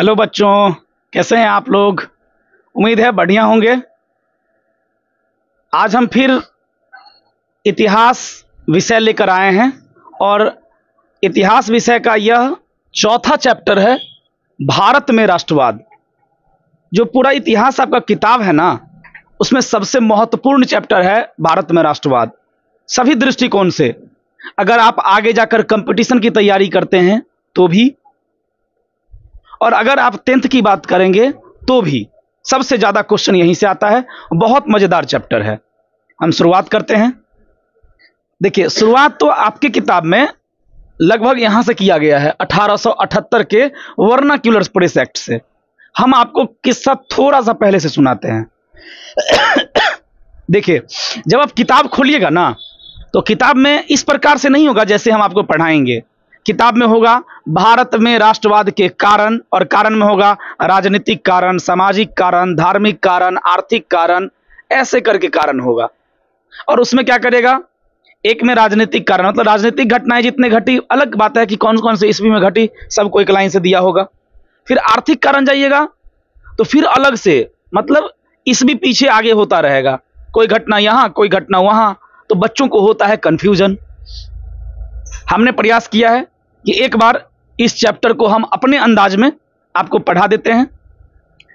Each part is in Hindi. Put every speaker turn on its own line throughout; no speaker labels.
हेलो बच्चों, कैसे हैं आप लोग? उम्मीद है बढ़िया होंगे। आज हम फिर इतिहास विषय लेकर आए हैं और इतिहास विषय का यह चौथा चैप्टर है, भारत में राष्ट्रवाद। जो पूरा इतिहास आपका किताब है ना, उसमें सबसे महत्वपूर्ण चैप्टर है भारत में राष्ट्रवाद। सभी दृष्टिकोण से, अगर आप आगे जाकर कंपटीशन की तैयारी करते हैं तो भी और अगर आप टेंथ की बात करेंगे तो भी सबसे ज़्यादा क्वेश्चन यहीं से आता है। बहुत मज़ेदार चैप्टर है। हम शुरुआत करते हैं। देखिए, शुरुआत तो आपके किताब में लगभग यहाँ से किया गया है 1878 के वर्नाक्यूलर प्रेस एक्ट से। हम आपको किस्सा थोड़ा सा पहले से सुनाते हैं। देखिए, जब आप किताब खोलिएगा ना तो किताब में इस प्रकार से नहीं होगा जैसे हम आपको पढ़ाएँगे। किताब में होगा, भारत में राष्ट्रवाद के कारण, और कारण में होगा, राजनीतिक कारण, सामाजिक कारण, धार्मिक कारण, आर्थिक कारण, ऐसे करके कारण होगा। और उसमें क्या करेगा? एक में राजनीतिक कारण मतलब राजनीतिक घटनाएँ जितने घटी, अलग बात है कि कौन कौन से ईस्वी में घटी, सबको एक लाइन से दिया होगा। फिर आर्थिक कारण जाइएगा तो फिर अलग से मतलब ईस्वी पीछे आगे होता रहेगा। कोई घटना यहाँ, कोई घटना वहाँ तो बच्चों को होता है कंफ्यूजन हमने प्रयास किया है कि एक बार इस चैप्टर को हम अपने अंदाज में आपको पढ़ा देते हैं।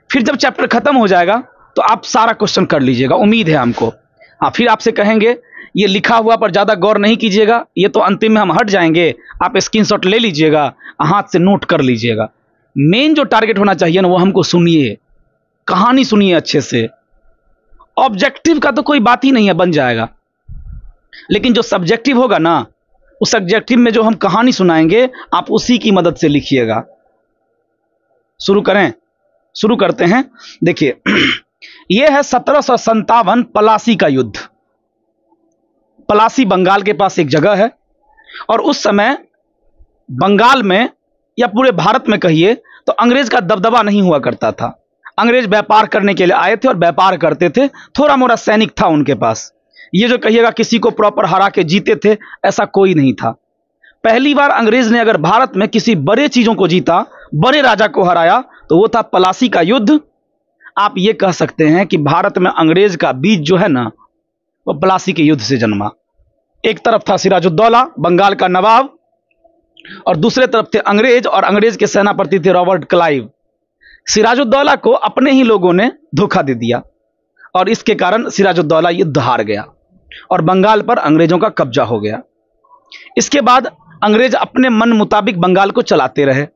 फिर जब चैप्टर खत्म हो जाएगा तो आप सारा क्वेश्चन कर लीजिएगा। उम्मीद है हमको। हाँ फिर आपसे कहेंगे, ये लिखा हुआ पर ज़्यादा गौर नहीं कीजिएगा, ये तो अंतिम में हम हट जाएँगे। आप स्क्रीनशॉट ले लीजिएगा, हाथ से नोट कर लीजिएगा। मेन जो टारगेट होना चाहिए ना, वो हमको सुनिए। कहानी सुनिए अच्छे से। ऑब्जेक्टिव का तो कोई बात ही नहीं है, बन जाएगा। लेकिन जो सब्जेक्टिव होगा ना उस सब्जेक्टिव में जो हम कहानी सुनाएँगे, आप उसी की मदद से लिखिएगा। शुरू करें। शुरू करते हैं। देखिए यह है सत्रह सौ संतावन पलासी का युद्ध। पलासी बंगाल के पास एक जगह है, और उस समय बंगाल में, या पूरे भारत में कहिए तो अंग्रेज़ का दबदबा नहीं हुआ करता था। अंग्रेज़ व्यापार करने के लिए आए थे और व्यापार करते थे। थोड़ा मोड़ा सैनिक था उनके पास। ये जो कहिएगा किसी को प्रॉपर हरा के जीते थे, ऐसा कोई नहीं था। पहली बार अंग्रेज़ ने अगर भारत में किसी बड़े चीज़ों को जीता, बड़े राजा को हराया तो वो था पलासी का युद्ध। आप ये कह सकते हैं कि भारत में अंग्रेज़ का बीज जो है ना, वो पलासी के युद्ध से जन्मा। एक तरफ़ था सिराजुद्दौला, बंगाल का नवाब, और दूसरे तरफ़ थे अंग्रेज़, और अंग्रेज़ के सेनापति थे रॉबर्ट क्लाइव। सिराजुद्दौला को अपने ही लोगों ने धोखा दे दिया, और इसके कारण सिराजुद्दौला युद्ध हार गया। और बंगाल पर अंग्रेज़ों का कब्जा हो गया। इसके बाद अंग्रेज़ अपने मन मुताबिक बंगाल को चलाते रहे।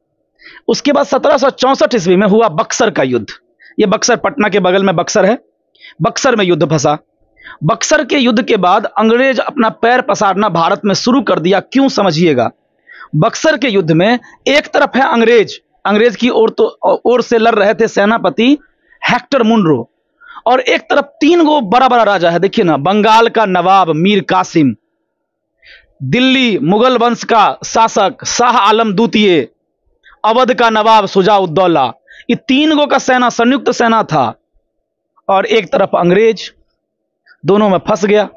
उसके बाद सत्रह ईस्वी में हुआ बक्सर का युद्ध। यह बक्सर पटना के बगल में बक्सर है। बक्सर में युद्ध फंसा। बक्सर के युद्ध के बाद अंग्रेज़ अपना पैर पसारना भारत में शुरू कर दिया। क्यों समझिएगा? बक्सर के युद्ध में एक तरफ़ है अंग्रेज़। अंग्रेज़ की ओर तो ओर से लड़ रहे थे सेनापति हेक्टर मुंड्रो और एक तरफ़ तीन गो बड़ा बड़ा राजा है। देखिए ना, बंगाल का नवाब मीर कासिम, दिल्ली मुगल वंश का शासक शाह आलम द्वितीय, अवध का नवाब सुजाउद्दौला, ये तीन गो का सेना, संयुक्त सेना था। और एक तरफ़ अंग्रेज़, दोनों में फंस गया।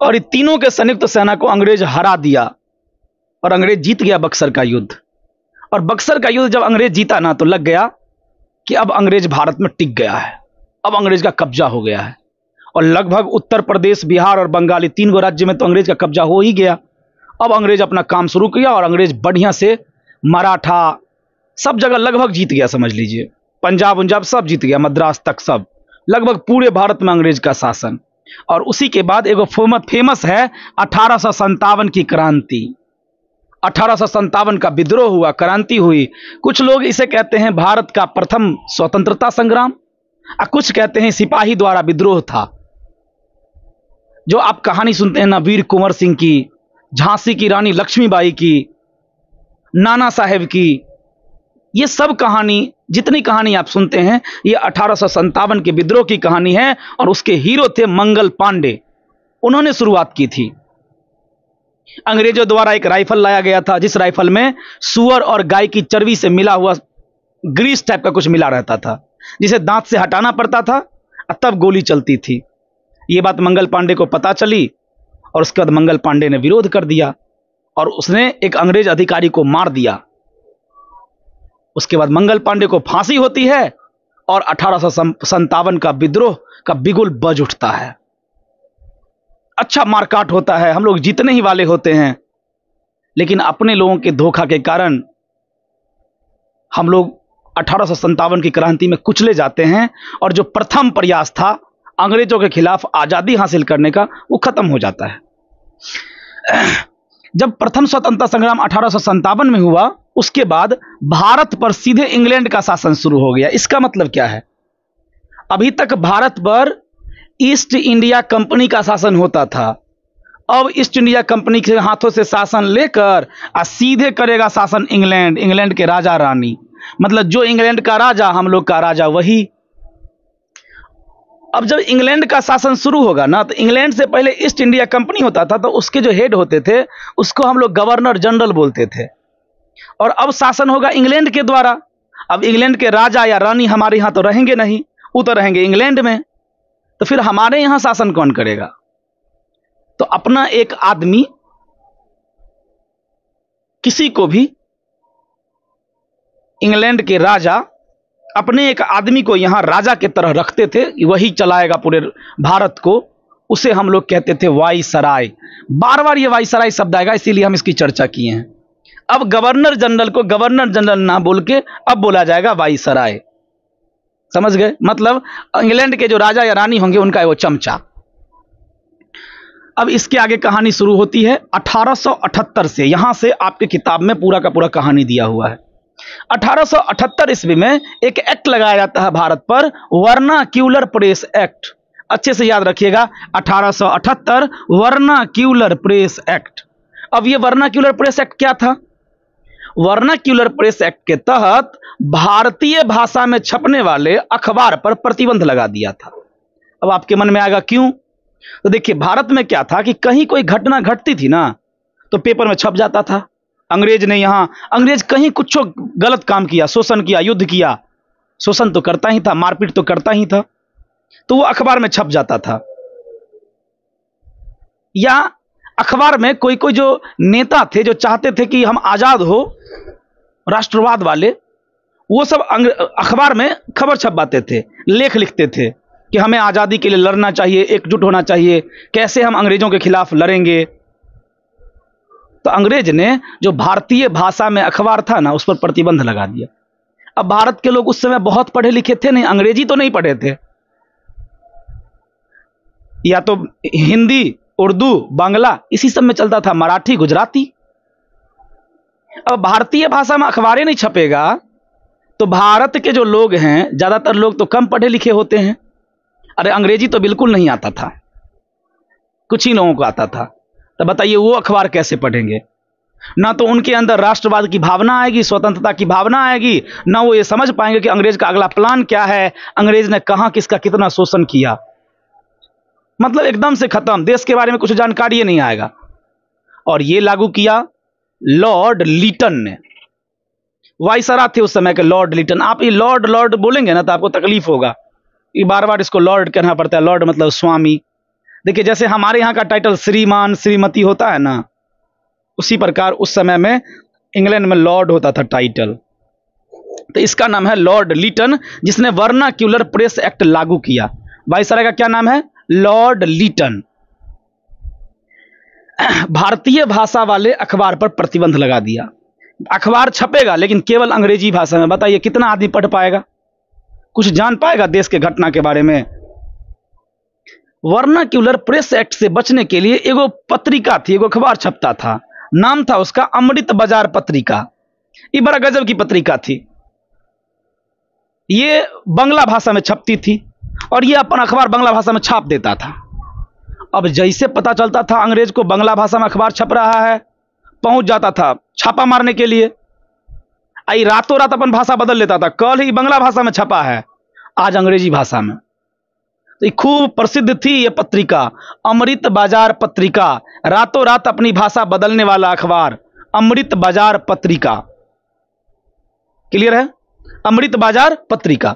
और ये तीनों के संयुक्त सेना को अंग्रेज़ हरा दिया और अंग्रेज़ जीत गया बक्सर का युद्ध। और बक्सर का युद्ध जब अंग्रेज़ जीता ना तो लग गया कि अब अंग्रेज़ भारत में टिक गया है, अब अंग्रेज़ का कब्जा हो गया है। और लगभग उत्तर प्रदेश, बिहार और बंगाली तीन गो राज्य में तो अंग्रेज़ का कब्जा हो ही गया। अब अंग्रेज़ अपना काम शुरू किया और अंग्रेज़ बढ़िया से मराठा सब जगह लगभग जीत गया, समझ लीजिए। पंजाब उंजाब सब जीत गया, मद्रास तक सब। लगभग पूरे भारत में अंग्रेज़ का शासन। और उसी के बाद एगो फ़ेमस है अठारह की क्रांति। अठारह का विद्रोह हुआ, क्रांति हुई। कुछ लोग इसे कहते हैं भारत का प्रथम स्वतंत्रता संग्राम और कुछ कहते हैं सिपाही द्वारा विद्रोह था। जो आप कहानी सुनते हैं ना, वीर कुंवर सिंह की, झांसी की रानी लक्ष्मीबाई की, नाना साहेब की, ये सब कहानी, जितनी कहानी आप सुनते हैं, ये अठारह के विद्रोह की कहानी है, और उसके हीरो थे मंगल पांडे। उन्होंने शुरुआत की थी। अंग्रेज़ों द्वारा एक राइफल लाया गया था, जिस राइफल में सुअर और गाय की चर्बी से मिला हुआ ग्रीस टाइप का कुछ मिला रहता था, जिसे दांत से हटाना पड़ता था तब गोली चलती थी। ये बात मंगल पांडे को पता चली, और उसके बाद मंगल पांडे ने विरोध कर दिया, और उसने एक अंग्रेज़ अधिकारी को मार दिया। उसके बाद मंगल पांडे को फांसी होती है, और अठारह का विद्रोह का बिगुल बज उठता है। अच्छा मारकाट होता है, हम लोग जीतने ही वाले होते हैं। लेकिन अपने लोगों के धोखा के कारण हम लोग अठारह की क्रांति में कुचले जाते हैं और जो प्रथम प्रयास था अंग्रेज़ों के खिलाफ आज़ादी हासिल करने का, वो खत्म हो जाता है। जब प्रथम स्वतंत्रता संग्राम अठारह में हुआ, उसके बाद भारत पर सीधे इंग्लैंड का शासन शुरू हो गया। इसका मतलब क्या है? अभी तक भारत पर ईस्ट इंडिया कंपनी का शासन होता था। अब ईस्ट इंडिया कंपनी के हाथों से शासन लेकर आ सीधे करेगा शासन इंग्लैंड। इंग्लैंड के राजा रानी। मतलब जो इंग्लैंड का राजा, हम लोग का राजा वही। अब जब इंग्लैंड का शासन शुरू होगा ना तो इंग्लैंड से पहले ईस्ट इंडिया कंपनी होता था तो उसके जो हेड होते थे, उसको हम लोग गवर्नर जनरल बोलते थे। और अब शासन होगा इंग्लैंड के द्वारा। अब इंग्लैंड के राजा या रानी हमारे यहाँ तो रहेंगे नहीं, वो तो रहेंगे इंग्लैंड में। तो फिर हमारे यहाँ शासन कौन करेगा? तो अपना एक आदमी किसी को भी इंग्लैंड के राजा, अपने एक आदमी को यहाँ राजा के तरह रखते थे, वही चलाएगा पूरे भारत को, उसे हम लोग कहते थे वाई सराय बार बार ये वाई सराय शब्द आएगा, इसीलिए हम इसकी चर्चा किए हैं। अब गवर्नर जनरल को गवर्नर जनरल ना बोल के अब बोला जाएगा वाई सराय समझ गए? मतलब इंग्लैंड के जो राजा या रानी होंगे, उनका है वो चमचा। अब इसके आगे कहानी शुरू होती है 1878 से यहाँ से आपके किताब में पूरा का पूरा कहानी दिया हुआ है। 1878 ईस्वी में एक एक्ट लगाया जाता है भारत पर वर्ना क्यूलर प्रेस एक्ट। अच्छे से याद रखिएगा 1878 वर्ना क्यूलर प्रेस एक्ट। अब ये वर्ना क्यूलर प्रेस एक्ट क्या था? वर्नाक्यूलर प्रेस एक्ट के तहत भारतीय भाषा में छपने वाले अखबार पर प्रतिबंध लगा दिया था। अब आपके मन में आएगा क्यों? तो देखिए, भारत में क्या था कि कहीं कोई घटना घटती थी ना तो पेपर में छप जाता था। अंग्रेज़ ने यहाँ, अंग्रेज़ कहीं कुछ गलत काम किया, शोषण किया, युद्ध किया। शोषण तो करता ही था, मारपीट तो करता ही था तो वो अखबार में छप जाता था। या अखबार में कोई कोई जो नेता थे, जो चाहते थे कि हम आज़ाद हो राष्ट्रवाद वाले, वो सब अखबार में खबर छपवाते थे, लेख लिखते थे कि हमें आज़ादी के लिए लड़ना चाहिए, एकजुट होना चाहिए, कैसे हम अंग्रेज़ों के खिलाफ लड़ेंगे। तो अंग्रेज़ ने जो भारतीय भाषा में अखबार था ना, उस पर प्रतिबंध लगा दिया। अब भारत के लोग उस समय बहुत पढ़े लिखे थे, नहीं, अंग्रेज़ी तो नहीं पढ़े थे। या तो हिंदी, उर्दू, बांग्ला, इसी सब में चलता था, मराठी, गुजराती। अब भारतीय भाषा में अखबारें नहीं छपेगा तो भारत के जो लोग हैं, ज़्यादातर लोग तो कम पढ़े लिखे होते हैं। अरे अंग्रेज़ी तो बिल्कुल नहीं आता था। कुछ ही लोगों को आता था। तो बताइए, वो अखबार कैसे पढ़ेंगे? ना तो उनके अंदर राष्ट्रवाद की भावना आएगी, स्वतंत्रता की भावना आएगी, ना वो ये समझ पाएँगे कि अंग्रेज़ का अगला प्लान क्या है, अंग्रेज़ ने कहा किसका कितना शोषण किया। मतलब एकदम से खत्म। देश के बारे में कुछ जानकारी नहीं आएगा। और ये लागू किया लॉर्ड लीटन ने वाइसरा थे उस समय के लॉर्ड लीटन आप ये लॉर्ड लॉर्ड बोलेंगे ना तो आपको तकलीफ़ होगा। ये बार बार इसको लॉर्ड कहना पड़ता है। लॉर्ड मतलब स्वामी। देखिए, जैसे हमारे यहाँ का टाइटल श्रीमान, श्रीमती होता है ना, उसी प्रकार उस समय में इंग्लैंड में लॉर्ड होता था टाइटल तो इसका नाम है लॉर्ड लीटन जिसने वर्नाक्यूलर प्रेस एक्ट लागू किया। वाइसरा का क्या नाम है? लॉर्ड लीटन भारतीय भाषा वाले अखबार पर प्रतिबंध लगा दिया। अखबार छपेगा, लेकिन केवल अंग्रेज़ी भाषा में। बताइए, कितना आदमी पढ़ पाएगा? कुछ जान पाएगा देश के घटना के बारे में? वर्नाक्यूलर प्रेस एक्ट से बचने के लिए एगो पत्रिका थी, एगो अखबार छपता था। नाम था उसका अमृत बाज़ार पत्रिका। ये बड़ा गजब की पत्रिका थी। ये बंगला भाषा में छपती थी, और ये अपन अखबार बंगला भाषा में छाप देता था। अब जैसे पता चलता था अंग्रेज़ को बंगला भाषा में अखबार छप रहा है, पहुँच जाता था छापा मारने के लिए। आई रातों रात अपन भाषा बदल लेता था, कल ही बंगला भाषा में छपा है, आज अंग्रेज़ी भाषा में। तो खूब प्रसिद्ध थी यह पत्रिका, अमृत बाज़ार पत्रिका, रातों रात अपनी भाषा बदलने वाला अखबार, अमृत बाज़ार पत्रिका। क्लियर है? अमृत बाज़ार पत्रिका।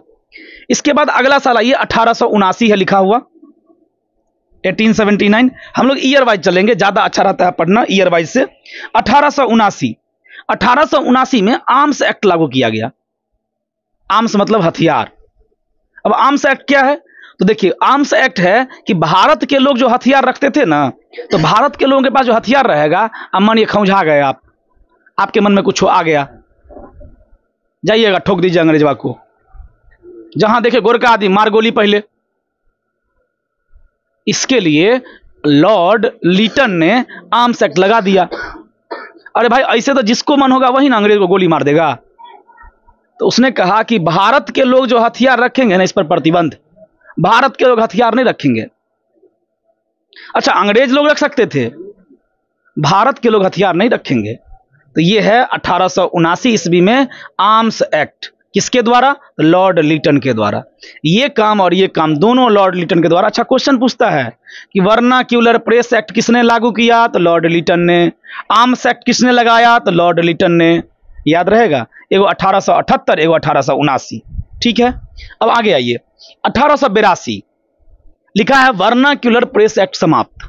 इसके बाद अगला साल आइए, अठारह है लिखा हुआ। 1879 हम लोग ईयर वाइज चलेंगे, ज़्यादा अच्छा रहता है पढ़ना ईयर वाइज से। अठारह अठारह में आर्म्स एक्ट लागू किया गया। आर्म्स मतलब हथियार। अब आर्म्स एक्ट क्या है? तो देखिए आर्म्स एक्ट है कि भारत के लोग जो हथियार रखते थे ना तो भारत के लोगों के पास जो हथियार रहेगा अब मानिए खौझा गए आप। आपके मन में कुछ आ गया। जाइएगा, ठोक दीजिए अंग्रेजवा को। जहाँ देखे गोरका आदि, मार गोली पहले। इसके लिए लॉर्ड लीटन ने आर्म्स एक्ट लगा दिया। अरे भाई, ऐसे तो जिसको मन होगा वही ना अंग्रेज़ को गोली मार देगा। तो उसने कहा कि भारत के लोग जो हथियार रखेंगे ना, इस पर प्रतिबंध। भारत के लोग हथियार नहीं रखेंगे। अच्छा अंग्रेज़ लोग रख सकते थे। भारत के लोग हथियार नहीं रखेंगे। तो ये है अठारह सौ उनासी ईस्वी में आर्म्स एक्ट। किसके द्वारा? लॉर्ड लिटन के द्वारा। ये काम और ये काम दोनों लॉर्ड लिटन के द्वारा। अच्छा क्वेश्चन पूछता है कि वर्ना क्यूलर प्रेस एक्ट किसने लागू किया? तो लॉर्ड लिटन ने। आर्म्स एक्ट किसने लगाया? तो लॉर्ड लिटन ने। याद रहेगा? एगो अठारह एगो अठारह ठीक है? अब आगे आइए। अठारह लिखा है वर्ना क्यूलर प्रेस एक्ट समाप्त।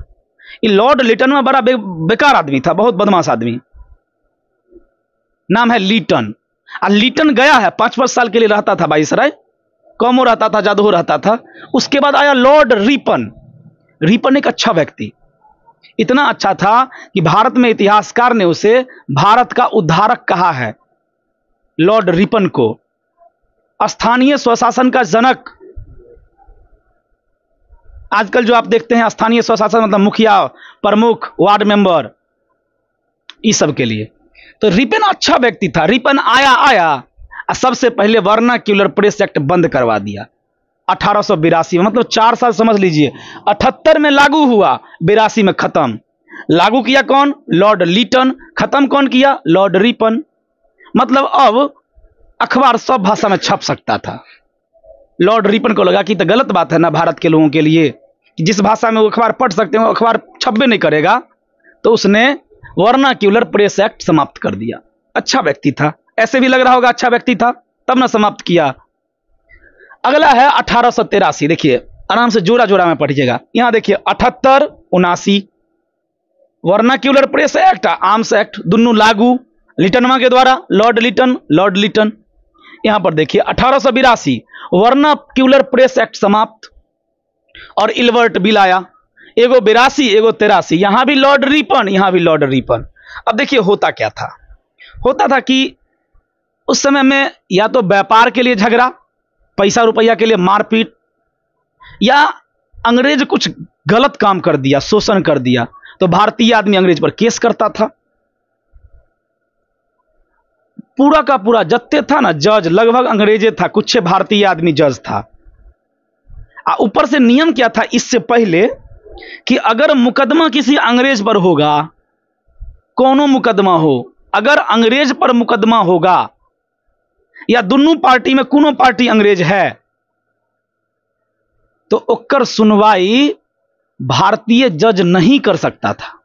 ये लॉर्ड लिटन में बड़ा बे, बेकार आदमी था बहुत बदमाश आदमी। नाम है लीटन और लीटन गया है, पाँच पाँच साल के लिए रहता था बाईसराय, कमो रहता था, जादू रहता था। उसके बाद आया लॉर्ड रिपन रिपन एक अच्छा व्यक्ति। इतना अच्छा था कि भारत में इतिहासकार ने उसे भारत का उद्धारक कहा है लॉर्ड रिपन को। स्थानीय स्वशासन का जनक। आजकल जो आप देखते हैं, स्थानीय स्वशासन मतलब मुखिया, प्रमुख, वार्ड मेंबर, इस सब के लिए। तो रिपन अच्छा व्यक्ति था, रिपन आया आया, और सबसे पहले वर्ना क्यूलर प्रेस एक्ट बंद करवा दिया। अठारह में मतलब चार साल समझ लीजिए, अठहत्तर में लागू हुआ, बिरासी में खत्म। लागू किया कौन? Lord Lytton. खत्म कौन किया? Lord Ripon. मतलब अब अखबार सब भाषा में छप सकता था। लॉर्ड रिपन को लगा कि तो गलत बात है ना भारत के लोगों के लिए जिस भाषा में वो अखबार पढ़ सकते हैं, वो अखबार छपे नहीं करेगा। तो उसने वर्नाक्यूलर प्रेस एक्ट समाप्त कर दिया। अच्छा व्यक्ति था। ऐसे भी लग रहा होगा अच्छा व्यक्ति था। तब ना समाप्त किया। अगला है अठारह देखिए, आराम से जोड़ा जोड़ा में पढ़िएगा। यहाँ देखिए, अठहत्तर, उनासी। Vernacular press act, arms act दोनों लागू। लिटनवा के द्वारा, लॉर्ड लिटन लॉर्ड लिटन। यहाँ पर देखिए, अठारह वर्नाक्यूलर प्रेस एक्ट समाप्त। और इल्वर्ट बिल आया एगो बिरासी, एगो तेरासी। यहाँ भी लॉर्ड रिपन यहाँ भी लॉर्ड रिपन अब देखिए, होता क्या था? होता था कि उस समय में या तो व्यापार के लिए झगड़ा, पैसा रुपया के लिए मारपीट, या अंग्रेज़ कुछ गलत काम कर दिया, शोषण कर दिया तो भारतीय आदमी अंग्रेज़ पर केस करता था। पूरा का पूरा जत्ते था ना, जज लगभग अंग्रेजे था, कुछ भारतीय आदमी जज था। ऊपर से नियम क्या था? इससे पहले कि अगर मुकदमा किसी अंग्रेज़ पर होगा, कोनो मुकदमा हो, अगर अंग्रेज़ पर मुकदमा होगा, या दोनों पार्टी में कोनो पार्टी अंग्रेज़ है तो ओकर सुनवाई भारतीय जज नहीं कर सकता था।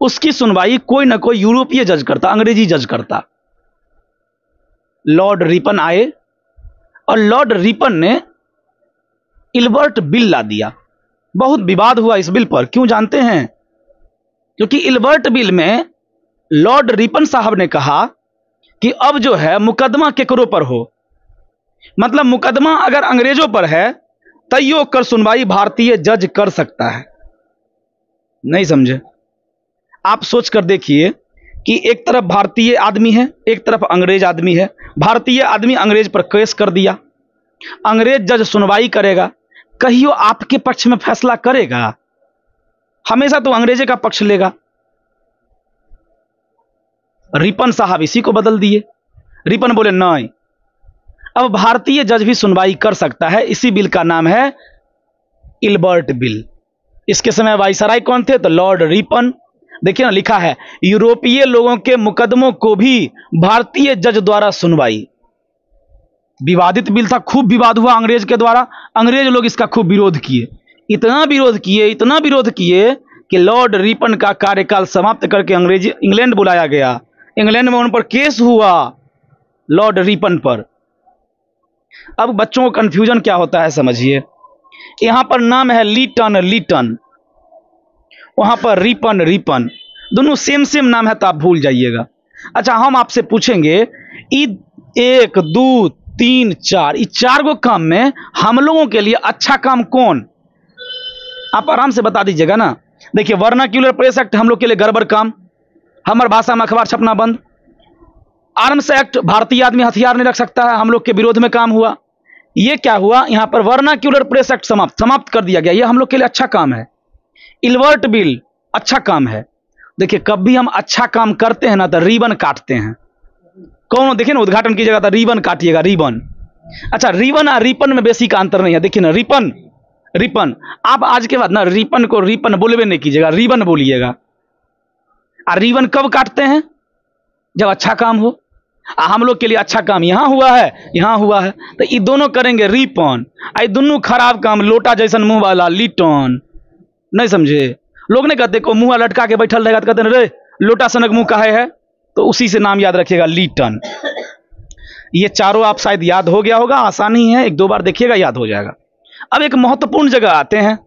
उसकी सुनवाई कोई ना कोई यूरोपीय जज करता, अंग्रेज़ी जज करता। लॉर्ड रिपन आए, और लॉर्ड रिपन ने इल्बर्ट बिल ला दिया। बहुत विवाद हुआ इस बिल पर, क्यों जानते हैं? क्योंकि इल्बर्ट बिल में लॉर्ड रिपन साहब ने कहा कि अब जो है, मुकदमा केकरो पर हो। मतलब मुकदमा अगर अंग्रेज़ों पर है तैयो कर सुनवाई भारतीय जज कर सकता है। नहीं समझे? आप सोच कर देखिए कि एक तरफ़ भारतीय आदमी है, एक तरफ़ अंग्रेज़ आदमी है। भारतीय आदमी अंग्रेज़ पर केस कर दिया। अंग्रेज़ जज सुनवाई करेगा, कहियो आपके पक्ष में फैसला करेगा। हमेशा तो अंग्रेजे का पक्ष लेगा। रिपन साहब इसी को बदल दिए। रिपन बोले, नहीं, अब भारतीय जज भी सुनवाई कर सकता है। इसी बिल का नाम है इल्बर्ट बिल। इसके समय वाइसराय कौन थे? तो लॉर्ड रिपन। देखिए ना, लिखा है, यूरोपीय लोगों के मुकदमों को भी भारतीय जज द्वारा सुनवाई। विवादित बिल था, खूब विवाद हुआ अंग्रेज़ के द्वारा। अंग्रेज़ लोग इसका खूब विरोध किए। इतना विरोध किए, इतना विरोध किए कि लॉर्ड रिपन का कार्यकाल समाप्त करके अंग्रेज़, इंग्लैंड बुलाया गया। इंग्लैंड में उन पर केस हुआ लॉर्ड रिपन पर। अब बच्चों को कंफ्यूजन क्या होता है समझिए। यहाँ पर नाम है लीटन लीटन। वहाँ पर रिपन रिपन। दोनों सेम सेम नाम है तो आप भूल जाइएगा। अच्छा हम आपसे पूछेंगे एक दो तीन, चार। इस चार गो काम में हम लोगों के लिए अच्छा काम कौन? आप आराम से बता दीजिएगा ना। देखिए, वर्नाक्यूलर प्रेस एक्ट हम लोग के लिए गड़बड़ काम। हमारे भाषा में अखबार छपना बंद। आर्म्स एक्ट भारतीय आदमी हथियार नहीं रख सकता है हम लोग के विरोध में काम हुआ। ये क्या हुआ? यहाँ पर वर्नाक्यूलर प्रेस एक्ट समाप्त समाप्त कर दिया गया। ये हम लोग के लिए अच्छा काम है। इलवर्ट बिल अच्छा काम है। देखिए, कब भी हम अच्छा काम करते हैं ना तो रिबन काटते हैं। कौन, देखिए ना, उद्घाटन की जगह था, रिबन काटिएगा, रिबन। अच्छा रिबन और रिपन में बेसी का अंतर नहीं है, देखिए ना, रिपन रिपन। आप आज के बाद ना, रिपन को रिपन बोलवे नहीं कीजिएगा, रिबन बोलिएगा। और रिबन कब काटते हैं? जब अच्छा काम हो। आ हम लोग के लिए अच्छा काम यहाँ हुआ है, यहाँ हुआ है। तो ये दोनों करेंगे रिपन। आई दोनों खराब काम, लोटा जैसन मुँह वाला, लिटन। नहीं समझे? लोग नहीं कहते, को मुँह लटका के बैठल रहेगा तो कहते रे, लोटा सनक मुँह काहे है? तो उसी से नाम याद रखिएगा, लीटन। ये चारों आप शायद याद हो गया होगा, आसानी है, एक दो बार देखिएगा, याद हो जाएगा। अब एक महत्वपूर्ण जगह आते हैं,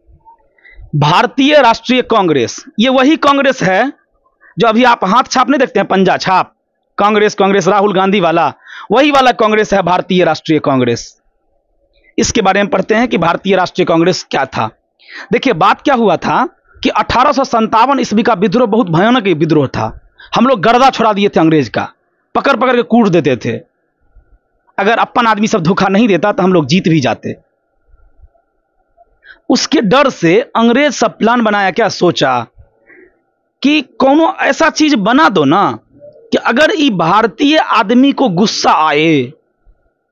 भारतीय राष्ट्रीय कांग्रेस। ये वही कांग्रेस है जो अभी आप हाथ छाप नहीं देखते हैं, पंजा छाप। कांग्रेस कांग्रेस, राहुल गांधी वाला। वही वाला कांग्रेस है भारतीय राष्ट्रीय कांग्रेस। इसके बारे में पढ़ते हैं कि भारतीय राष्ट्रीय कांग्रेस क्या था। देखिए, बात क्या हुआ था कि अठारह ईस्वी का विद्रोह बहुत भयानक विद्रोह था। हम लोग गर्दा छोड़ा दिए थे अंग्रेज़ का। पकड़ पकड़ के कूट देते थे। अगर अपन आदमी सब धोखा नहीं देता तो हम लोग जीत भी जाते। उसके डर से अंग्रेज़ सब प्लान बनाया, क्या सोचा? कि कोनो ऐसा चीज़ बना दो ना, कि अगर ये भारतीय आदमी को गुस्सा आए,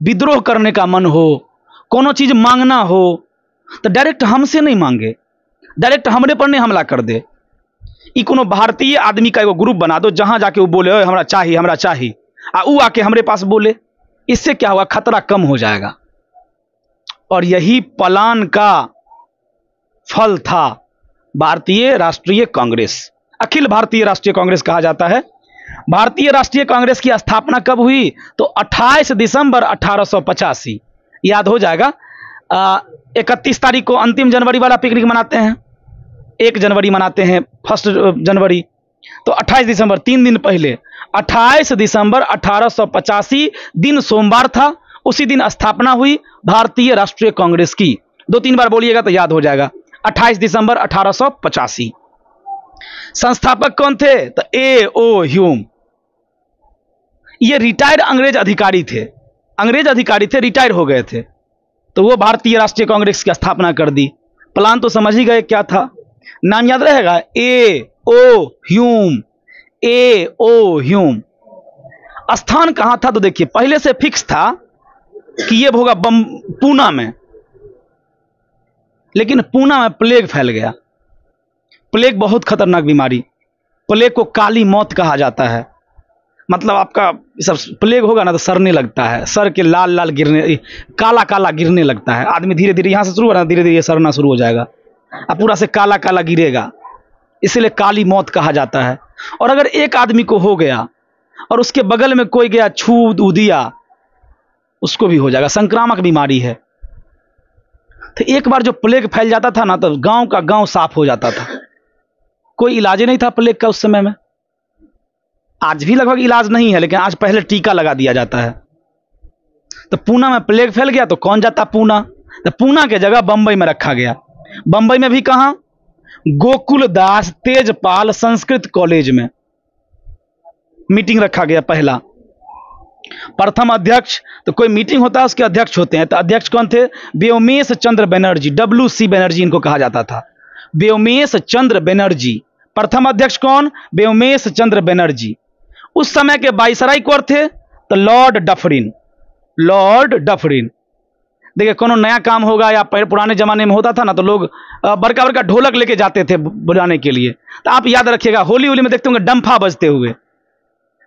विद्रोह करने का मन हो, कोनो चीज़ मांगना हो तो डायरेक्ट हमसे नहीं मांगे। डायरेक्ट हमरे पर नहीं हमला कर दे। ई कोनो भारतीय आदमी का एगो ग्रुप बना दो जहाँ जाके वो बोले "ओए, हमरा चाहिए हमरा चाहिए आ ऊ आके हमरे पास बोले इससे क्या हुआ खतरा कम हो जाएगा। और यही पलान का फल था भारतीय राष्ट्रीय कांग्रेस। अखिल भारतीय राष्ट्रीय कांग्रेस कहा जाता है? भारतीय राष्ट्रीय कांग्रेस की स्थापना कब हुई? तो 28 दिसंबर 1885 याद हो जाएगा इकतीस तारीख को अंतिम जनवरी वाला पिकनिक मनाते हैं। एक जनवरी मनाते हैं, फ़र्स्ट जनवरी। तो 28 दिसंबर, तीन दिन पहले 28 दिसंबर 1885 दिन सोमवार था, उसी दिन स्थापना हुई भारतीय राष्ट्रीय कांग्रेस की। दो तीन बार बोलिएगा तो याद हो जाएगा। 28 दिसंबर 1885 संस्थापक कौन थे? तो ए ओ ह्यूम। ये रिटायर्ड अंग्रेज़ अधिकारी थे। अंग्रेज़ अधिकारी थे, रिटायर हो गए थे। तो वो भारतीय राष्ट्रीय कांग्रेस की स्थापना कर दी। प्लान तो समझ ही गए क्या था। नाम याद रहेगा? A, O, Hume. A, O, Hume. स्थान कहाँ था तो देखिए, पहले से फिक्स था कि ये होगा बम, पूना में। लेकिन पूना में प्लेग फैल गया। प्लेग बहुत खतरनाक बीमारी। प्लेग को काली मौत कहा जाता है। मतलब आपका सब प्लेग होगा ना तो सरने लगता है। सर के लाल लाल गिरने काला काला गिरने लगता है। आदमी धीरे धीरे यहाँ से शुरू हो रहा धीरे धीरे सरना शुरू हो जाएगा। पूरा से काला काला गिरेगा। इसलिए काली मौत कहा जाता है। और अगर एक आदमी को हो गया, और उसके बगल में कोई गया, छू, ऊ दिया, उसको भी हो जाएगा। संक्रामक बीमारी है। तो एक बार जो प्लेग फैल जाता था ना तो गाँव का गाँव साफ़ हो जाता था। कोई इलाज ही नहीं था प्लेग का उस समय में। आज भी लगभग इलाज नहीं है, लेकिन आज पहले टीका लगा दिया जाता है। तो पूना में प्लेग फैल गया तो कौन जाता पूना? तो पूना के जगह बंबई में रखा गया। बंबई में भी कहा? गोकुल दास तेजपाल संस्कृत कॉलेज में। मीटिंग रखा गया पहला। प्रथम अध्यक्ष तो कोई मीटिंग होता है उसके अध्यक्ष होते हैं। तो अध्यक्ष कौन थे? व्योमेश चंद्र बनर्जी, डब्ल्यू सी बनर्जी इनको कहा जाता था। व्योमेश चंद्र बनर्जी। प्रथम अध्यक्ष कौन? व्योमेश चंद्र बनर्जी। उस समय के बाइसराई कौन थे? तो लॉर्ड डफरिन। Lord Dufferin. देखिए, कोनो नया काम होगा या पुराने जमाने में होता था ना तो लोग बड़का बड़का ढोलक लेके जाते थे बुलाने के लिए। तो आप याद रखिएगा होली होली में देखते होंगे डंफा बजते हुए।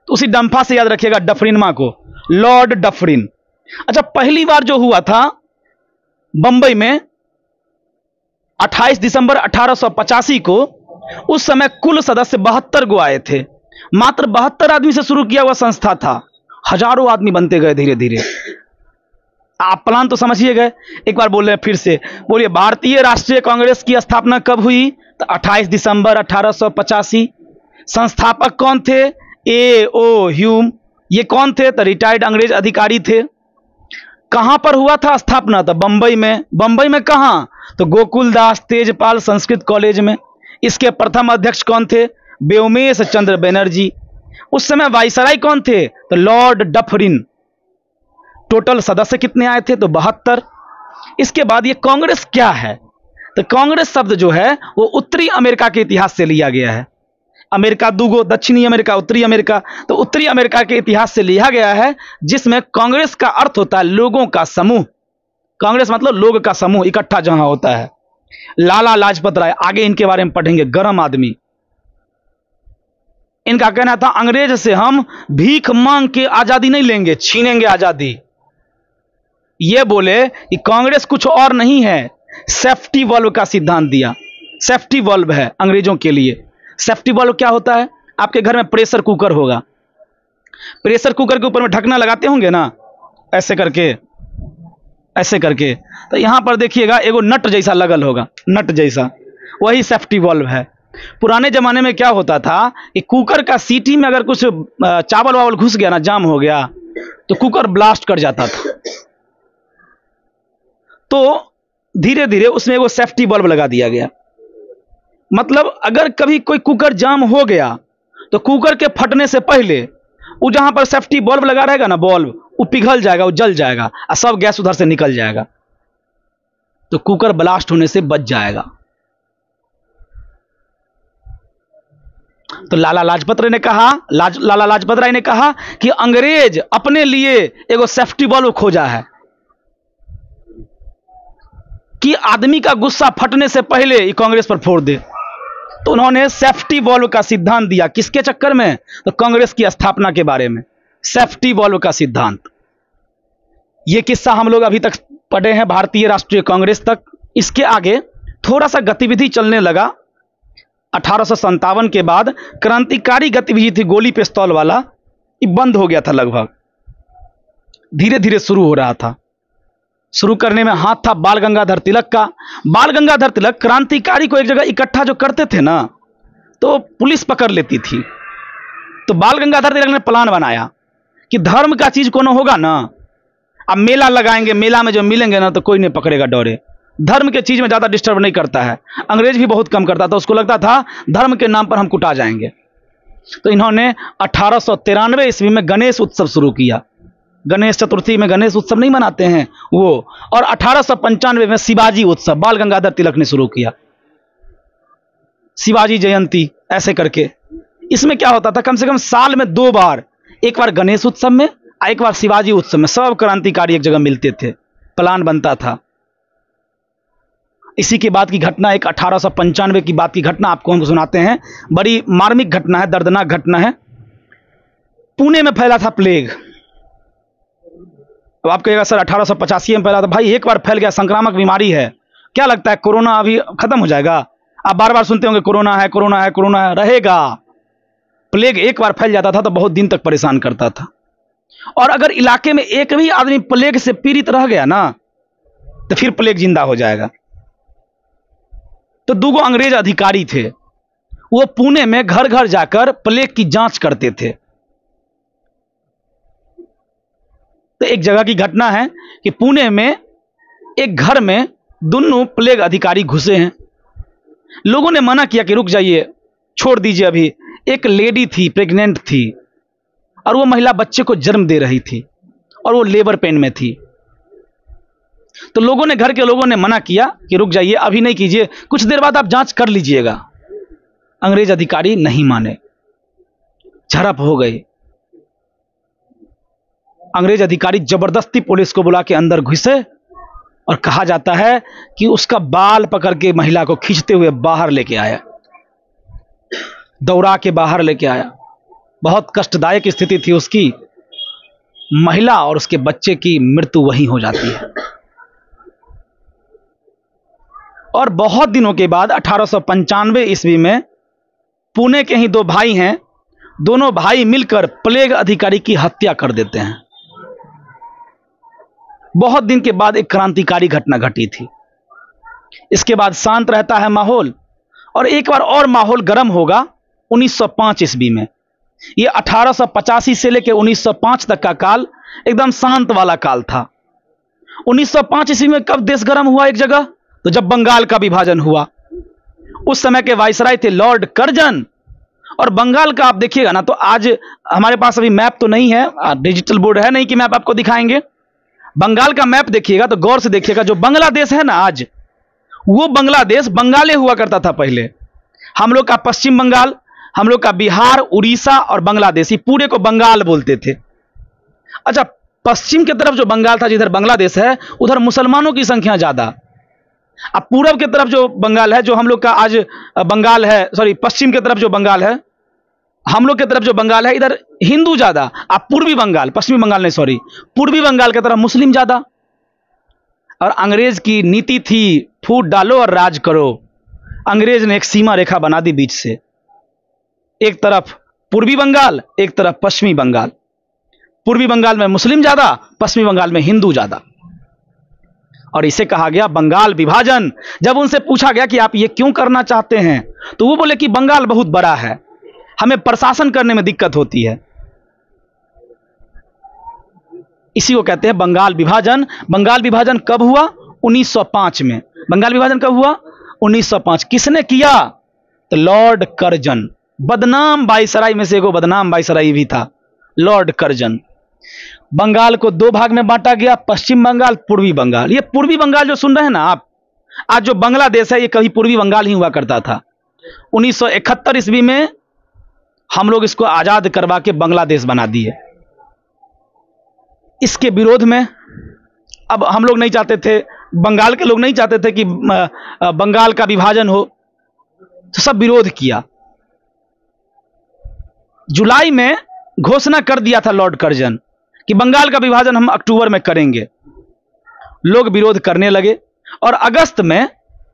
तो उसी डम्फा से याद रखिएगा डफरिनमा को, लॉर्ड डफरिन। अच्छा पहली बार जो हुआ था, बंबई में 28 दिसंबर 1885 को, उस समय कुल सदस्य बहत्तर गो आए थे। मात्र बहत्तर आदमी से शुरू किया हुआ संस्था था। हज़ारों आदमी बनते गए धीरे धीरे आप प्लान तो समझिए गए एक बार बोल रहे फिर से। बोलिए, भारतीय राष्ट्रीय कांग्रेस की स्थापना कब हुई? तो 28 दिसंबर 1885 संस्थापक कौन थे? A, O, Hume. ये कौन थे? तो रिटायर्ड अंग्रेज़ अधिकारी थे। कहाँ पर हुआ था स्थापना? तो बंबई में। बंबई में कहाँ? तो गोकुल दास तेजपाल संस्कृत कॉलेज में। इसके प्रथम अध्यक्ष कौन थे? व्योमेश चंद्र बनर्जी। उस समय वाइसराय कौन थे? तो लॉर्ड डफरिन। टोटल सदस्य कितने आए थे? तो बहत्तर। इसके बाद ये कांग्रेस क्या है? तो कांग्रेस शब्द जो है, वो उत्तरी अमेरिका के इतिहास से लिया गया है। अमेरिका दूगो, दक्षिणी अमेरिका, उत्तरी अमेरिका। तो उत्तरी अमेरिका के इतिहास से लिया गया है, जिसमें कांग्रेस का अर्थ होता है लोगों का समूह। कांग्रेस मतलब लोग का समूह, इकट्ठा जहाँ होता है। लाला लाजपत राय, आगे इनके बारे में पढ़ेंगे, गरम आदमी। इनका कहना था, अंग्रेज़ से हम भीख मांग के आज़ादी नहीं लेंगे, छीनेंगे आज़ादी। ये बोले कि कांग्रेस कुछ और नहीं है। सेफ्टी वॉल्व का सिद्धांत दिया। सेफ्टी वॉल्व है अंग्रेज़ों के लिए। सेफ्टी वॉल्व क्या होता है? आपके घर में प्रेशर कुकर होगा। प्रेशर कुकर के ऊपर में ढकना लगाते होंगे ना? ऐसे करके। ऐसे करके। तो यहाँ पर देखिएगा, एगो नट जैसा लगल होगा। नट जैसा। वही सेफ्टी वॉल्व है। पुराने जमाने में क्या होता था कि कुकर का सीटी में अगर कुछ चावल वावल घुस गया ना, जाम हो गया तो कुकर ब्लास्ट कर जाता था। तो धीरे धीरे उसमें वो सेफ्टी बल्ब लगा दिया गया। मतलब अगर कभी कोई कुकर जाम हो गया तो कुकर के फटने से पहले वो जहाँ पर सेफ्टी बल्ब लगा रहेगा ना बल्ब वो पिघल जाएगा वो जल जाएगा और सब गैस उधर से निकल जाएगा। तो कुकर ब्लास्ट होने से बच जाएगा। तो लाला लाजपत राय ने कहा लाज, लाला लाजपत राय ने कहा कि अंग्रेज़ अपने लिए एगो सेफ्टी बल्ब खोजा है। कि आदमी का गुस्सा फटने से पहले कांग्रेस पर फोड़ दे। तो उन्होंने सेफ्टी वॉल्व का सिद्धांत दिया। किसके चक्कर में? तो कांग्रेस की स्थापना के बारे में। सेफ्टी वॉल्व का सिद्धांत। यह किस्सा हम लोग अभी तक पढ़े हैं भारतीय राष्ट्रीय कांग्रेस तक। इसके आगे थोड़ा सा गतिविधि चलने लगा। अठारह के बाद क्रांतिकारी गतिविधि थी गोली पिस्तौल वाला। बंद हो गया था लगभग। धीरे धीरे शुरू हो रहा था। शुरू करने में हाथ था बाल गंगाधर तिलक का। बाल गंगाधर तिलक क्रांतिकारी को एक जगह इकट्ठा जो करते थे ना तो पुलिस पकड़ लेती थी। तो बाल गंगाधर तिलक ने प्लान बनाया कि धर्म का चीज़ कोनो होगा ना, अब मेला लगाएँगे, मेला में जो मिलेंगे ना तो कोई नहीं पकड़ेगा डोरे। धर्म के चीज़ में ज़्यादा डिस्टर्ब नहीं करता है। अंग्रेज़ भी बहुत कम करता था, उसको लगता था धर्म के नाम पर हम कुटा जाएँगे। तो इन्होंने अठारह सौ तिरानवे ईस्वी में गणेश उत्सव शुरू किया। गणेश चतुर्थी में गणेश उत्सव नहीं मनाते हैं वो। और अठारह सौ पंचानवे में शिवाजी उत्सव, बाल गंगाधर तिलक ने शुरू किया। शिवाजी जयंती, ऐसे करके। इसमें क्या होता था? कम से कम साल में दो बार। एक बार गणेश उत्सव में और एक बार शिवाजी उत्सव में। सब क्रांतिकारी एक जगह मिलते थे। प्लान बनता था। इसी के बाद की घटना, एक अठारह की बात की घटना आपको हम सुनाते हैं। बड़ी मार्मिक घटना है, दर्दनाक घटना है। पुणे में फैला था प्लेग। अब आप कहेगा, सर, अठारह सौ पचासी में फैला था। भाई, एक बार फैल गया, संक्रामक बीमारी है। क्या लगता है, कोरोना अभी खत्म हो जाएगा? आप बार बार सुनते होंगे, कोरोना है कोरोना है कोरोना है। रहेगा। प्लेग एक बार फैल जाता था तो बहुत दिन तक परेशान करता था। और अगर इलाके में एक भी आदमी प्लेग से पीड़ित रह गया ना तो फिर प्लेग ज़िंदा हो जाएगा। तो दो अंग्रेज़ अधिकारी थे। वो पुणे में घर घर जाकर प्लेग की जाँच करते थे। तो एक जगह की घटना है कि पुणे में एक घर में दोनों प्लेग अधिकारी घुसे हैं। लोगों ने मना किया कि रुक जाइए, छोड़ दीजिए अभी। एक लेडी थी प्रेग्नेंट थी, और वो महिला बच्चे को जन्म दे रही थी, और वो लेबर पेन में थी। तो लोगों ने, घर के लोगों ने मना किया कि रुक जाइए, अभी नहीं कीजिए। कुछ देर बाद आप जाँच कर लीजिएगा। अंग्रेज़ अधिकारी नहीं माने। झड़प हो गई। अंग्रेज़ अधिकारी ज़बरदस्ती पुलिस को बुला के अंदर घुसे और कहा जाता है कि उसका बाल पकड़ के महिला को खींचते हुए बाहर लेके आया। दौड़ा के बाहर लेके आया। बहुत कष्टदायक स्थिति थी उसकी। महिला और उसके बच्चे की मृत्यु वहीं हो जाती है। और बहुत दिनों के बाद, अठारह सौ पंचानवे ईस्वी में, पुणे के ही दो भाई हैं। दोनों भाई मिलकर प्लेग अधिकारी की हत्या कर देते हैं। बहुत दिन के बाद एक क्रांतिकारी घटना घटी थी। इसके बाद शांत रहता है माहौल और एक बार और माहौल गर्म होगा 1905 ईस्वी में। ये 1885 से लेकर 1905 तक का काल एकदम शांत वाला काल था। 1905 ईस्वी में कब देश गर्म हुआ एक जगह? तो जब बंगाल का विभाजन हुआ। उस समय के वायसराय थे लॉर्ड कर्जन। और बंगाल का आप देखिएगा ना तो आज हमारे पास अभी मैप तो नहीं है डिजिटल बोर्ड है नहीं कि मैप आपको दिखाएँगे। बंगाल का मैप देखिएगा तो गौर से देखिएगा, जो बांग्लादेश है ना आज, वो बांग्लादेश बंगाले हुआ करता था पहले। हम लोग का पश्चिम बंगाल, हम लोग का बिहार, उड़ीसा और बांग्लादेश पूरे को बंगाल बोलते थे। अच्छा पश्चिम की तरफ़ जो बंगाल था, जिधर बांग्लादेश है, उधर मुसलमानों की संख्या ज़्यादा। अब पूरब की तरफ़ जो बंगाल है, जो हम लोग का आज बंगाल है सॉरी पश्चिम की तरफ़ जो बंगाल है हम लोग की तरफ़ जो बंगाल है, इधर हिंदू ज़्यादा, अब पूर्वी बंगाल, पश्चिमी बंगाल नहीं सॉरी पूर्वी बंगाल की तरफ़ मुस्लिम ज़्यादा। और अंग्रेज़ की नीति थी, फूट डालो और राज करो। अंग्रेज़ ने एक सीमा रेखा बना दी बीच से। एक तरफ़ पूर्वी बंगाल, एक तरफ़ पश्चिमी बंगाल। पूर्वी बंगाल में मुस्लिम ज़्यादा, पश्चिमी बंगाल में हिंदू ज़्यादा। और इसे कहा गया बंगाल विभाजन। जब उनसे पूछा गया कि आप ये क्यों करना चाहते हैं तो वो बोले कि बंगाल बहुत बड़ा है। हमें प्रशासन करने में दिक्कत होती है। इसी को कहते हैं बंगाल विभाजन। बंगाल विभाजन कब हुआ? 1905 में। बंगाल विभाजन कब हुआ? 1905 किसने किया? तो लॉर्ड करजन। बदनाम बाईसराय में से एगो बदनाम बाईसराय भी था, लॉर्ड करजन। बंगाल को दो भाग में बांटा गया, पश्चिम बंगाल, पूर्वी बंगाल। ये पूर्वी बंगाल जो सुन रहे हैं ना आप, आज जो बांग्लादेश है, ये कभी पूर्वी बंगाल ही हुआ करता था। 1971 ईस्वी में हम लोग इसको आज़ाद करवा के बांग्लादेश बना दिए। इसके विरोध में अब हम लोग नहीं चाहते थे, बंगाल के लोग नहीं चाहते थे कि बंगाल का विभाजन हो। तो सब विरोध किया। जुलाई में घोषणा कर दिया था लॉर्ड कर्जन कि बंगाल का विभाजन हम अक्टूबर में करेंगे। लोग विरोध करने लगे और अगस्त में,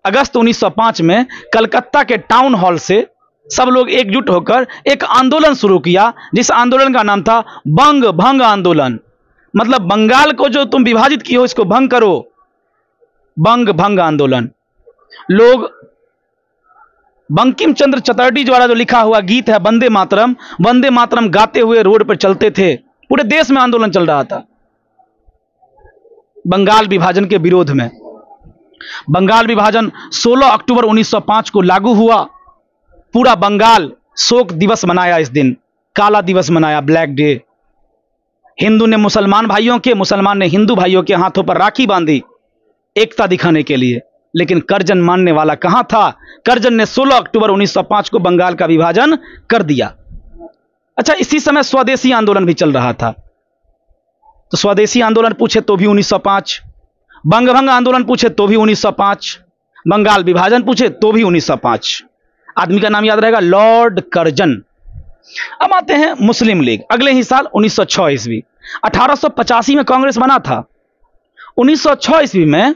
अगस्त 1905 में कलकत्ता के टाउन हॉल से सब लोग एकजुट होकर एक आंदोलन शुरू किया, जिस आंदोलन का नाम था बंग भंग आंदोलन। मतलब बंगाल को जो तुम विभाजित किए हो, इसको भंग करो। बंग भंग आंदोलन। लोग बंकिम चंद्र चटर्जी द्वारा जो लिखा हुआ गीत है, वंदे मातरम वंदे मातरम गाते हुए रोड पर चलते थे। पूरे देश में आंदोलन चल रहा था। बंगाल विभाजन के विरोध में। बंगाल विभाजन 16 अक्टूबर 1905 को लागू हुआ। पूरा बंगाल शोक दिवस मनाया इस दिन, काला दिवस मनाया, ब्लैक डे। हिंदू ने मुसलमान भाइयों के, मुसलमान ने हिंदू भाइयों के हाथों पर राखी बांधी एकता दिखाने के लिए। लेकिन करजन मानने वाला कहाँ था? करजन ने 16 अक्टूबर 1905 को बंगाल का विभाजन कर दिया। अच्छा इसी समय स्वदेशी आंदोलन भी चल रहा था। तो स्वदेशी आंदोलन पूछे तो भी 1905 बंगभंग आंदोलन पूछे तो भी 1905 बंगाल विभाजन पूछे तो भी 1905 आदमी का नाम याद रहेगा, लॉर्ड करजन। अब आते हैं मुस्लिम लीग। अगले ही साल 1906 ईस्वी। अठारह में कांग्रेस बना था। 1906 ईस्वी में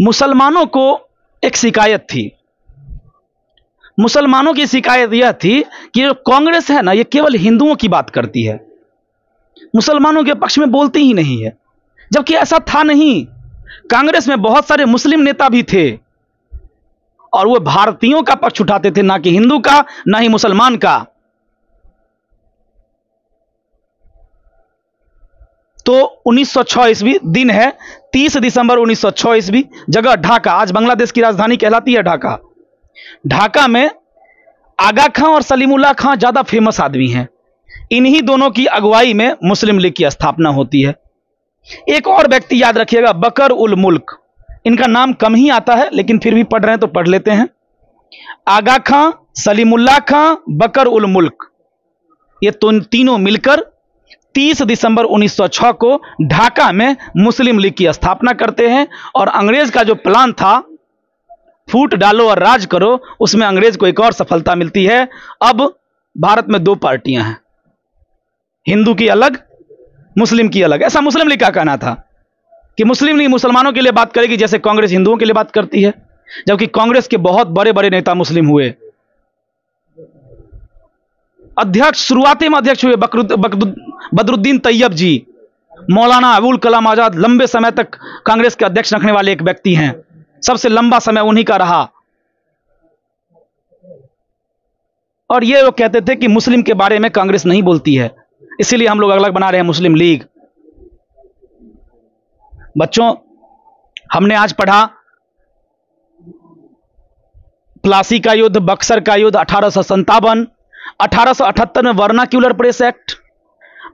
मुसलमानों को एक शिकायत थी। मुसलमानों की शिकायत यह थी कि जो कांग्रेस है ना, ये केवल हिंदुओं की बात करती है। मुसलमानों के पक्ष में बोलती ही नहीं है। जबकि ऐसा था नहीं। कांग्रेस में बहुत सारे मुस्लिम नेता भी थे। और वो भारतीयों का पक्ष उठाते थे, ना कि हिंदू का, ना ही मुसलमान का। तो 1906 ईस्वी दिन है 30 दिसंबर 1906 ईस्वी, जगह ढाका। आज बांग्लादेश की राजधानी कहलाती है ढाका। ढाका में आगा खां और सलीमुल्ला खां ज़्यादा फ़ेमस आदमी हैं। इन्हीं दोनों की अगुवाई में मुस्लिम लीग की स्थापना होती है। एक और व्यक्ति याद रखिएगा, बकर उल मुल्क। इनका नाम कम ही आता है, लेकिन फिर भी पढ़ रहे हैं तो पढ़ लेते हैं। आगा खां, सलीमुल्ला खां, बकर उल मुल्क। ये तो तीनों मिलकर 30 दिसंबर 1906 को ढाका में मुस्लिम लीग की स्थापना करते हैं और अंग्रेज़ का जो प्लान था, फूट डालो और राज करो, उसमें अंग्रेज़ को एक और सफलता मिलती है। अब भारत में दो पार्टियाँ हैं, हिंदू की अलग, मुस्लिम की अलग। ऐसा मुस्लिम लीग का कहना था। कि मुस्लिम लीग मुसलमानों के लिए बात करेगी, जैसे कांग्रेस हिंदुओं के लिए बात करती है, जबकि कांग्रेस के बहुत बड़े बड़े नेता मुस्लिम हुए। अध्यक्ष, शुरुआती में अध्यक्ष हुए बदरुद्दीन तैयब जी। मौलाना अबुल कलाम आज़ाद लंबे समय तक कांग्रेस के अध्यक्ष रखने वाले एक व्यक्ति हैं। सबसे लंबा समय उन्हीं का रहा। और ये वो कहते थे कि मुस्लिम के बारे में कांग्रेस नहीं बोलती है। इसीलिए हम लोग अलग बना रहे हैं मुस्लिम लीग। बच्चों, हमने आज पढ़ा प्लासी का युद्ध, बक्सर का युद्ध, अठारह सौ संतावन अठारह में वर्नाक्यूलर प्रेस एक्ट,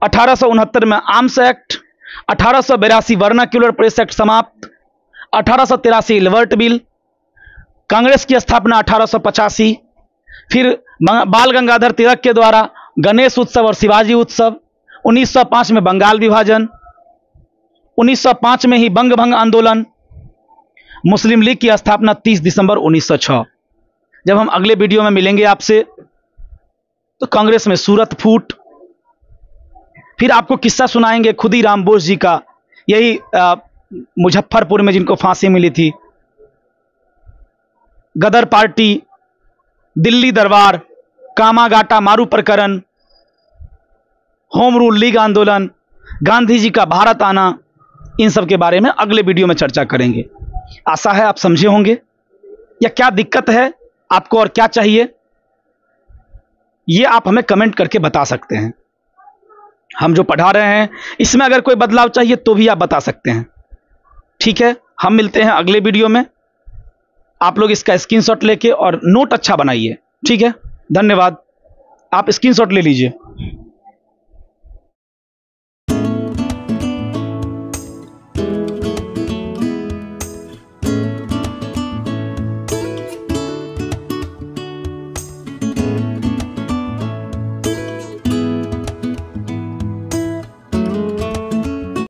अठारह सौ उनहत्तर में आर्म्स एक्ट, अठारह सौ वर्नाक्यूलर प्रेस एक्ट समाप्त, अठारह सौ तिरासी लिवर्ट बिल, कांग्रेस की स्थापना अठारह सौ पचासी, फिर बाल गंगाधर तिलक के द्वारा गणेश उत्सव और शिवाजी उत्सव 1905 में बंगाल विभाजन 1905 में ही बंग भंग आंदोलन मुस्लिम लीग की स्थापना 30 दिसंबर 1906 जब हम अगले वीडियो में मिलेंगे आपसे तो कांग्रेस में सूरत फूट। फिर आपको किस्सा सुनाएँगे खुदी राम बोस जी का। यही मुजफ्फरपुर में जिनको फांसी मिली थी। गदर पार्टी, दिल्ली दरबार, कामागाटा मारू प्रकरण, होम रूल लीग आंदोलन, गांधी जी का भारत आना इन सब के बारे में अगले वीडियो में चर्चा करेंगे। आशा है आप समझे होंगे। या क्या दिक्कत है? आपको और क्या चाहिए? ये आप हमें कमेंट करके बता सकते हैं। हम जो पढ़ा रहे हैं, इसमें अगर कोई बदलाव चाहिए तो भी आप बता सकते हैं। ठीक है? हम मिलते हैं अगले वीडियो में। आप लोग इसका स्क्रीनशॉट लेके और नोट अच्छा बनाइए। ठीक है? धन्यवाद। आप स्क्रीनशॉट ले लीजिए।